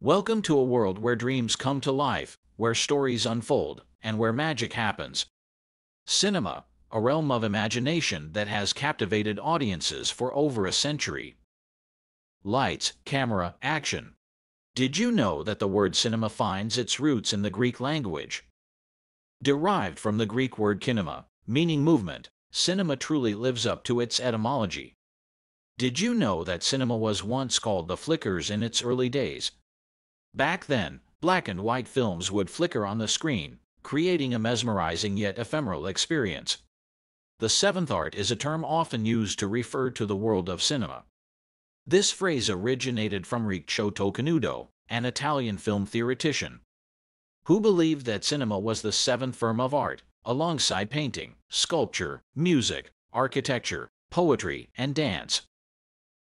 Welcome to a world where dreams come to life, where stories unfold, and where magic happens. Cinema, a realm of imagination that has captivated audiences for over a century. Lights, camera, action. Did you know that the word cinema finds its roots in the Greek language? Derived from the Greek word kinema, meaning movement, cinema truly lives up to its etymology. Did you know that cinema was once called the flickers in its early days? Back then, black and white films would flicker on the screen, creating a mesmerizing yet ephemeral experience. The seventh art is a term often used to refer to the world of cinema. This phrase originated from Ricciotto Canudo, an Italian film theoretician, who believed that cinema was the seventh form of art, alongside painting, sculpture, music, architecture, poetry, and dance.